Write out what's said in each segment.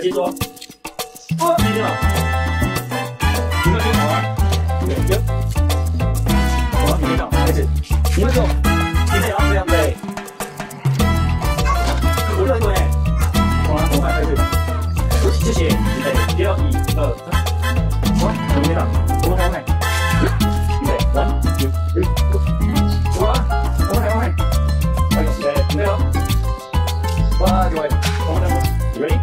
随便说。哦，没事了。你们挺好玩。对，行。我你们长开始，你们走。你这样这样呗。我认为，好了，我们开始。谢谢，对，一、二、三。好，准备了，我们开会。对，one, two, three, four。我们开会。哎，准备，准备了。One, two, three, four. You ready?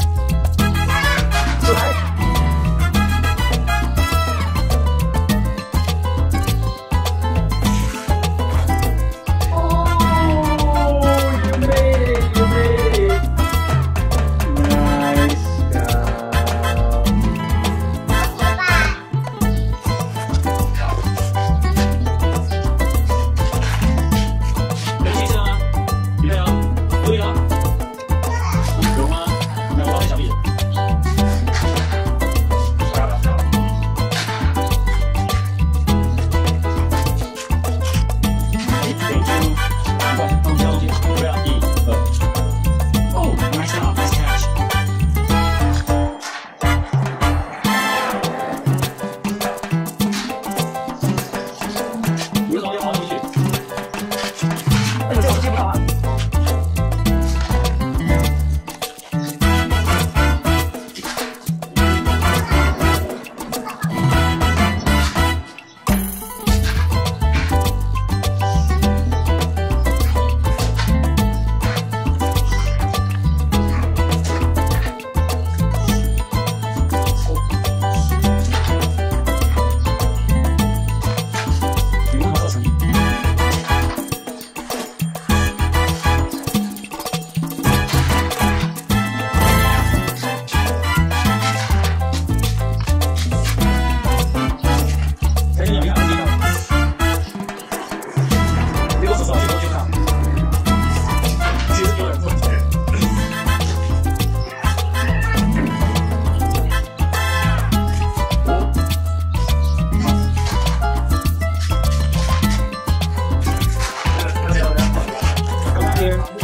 here.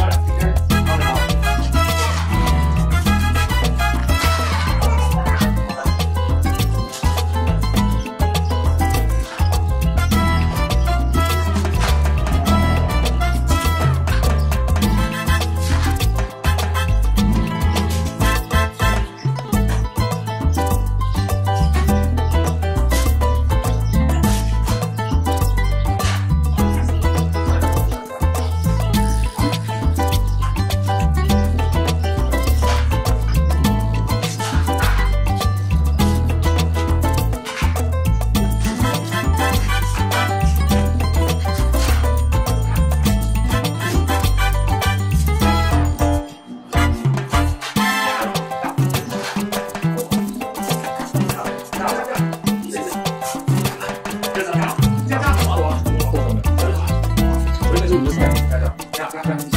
Gracias.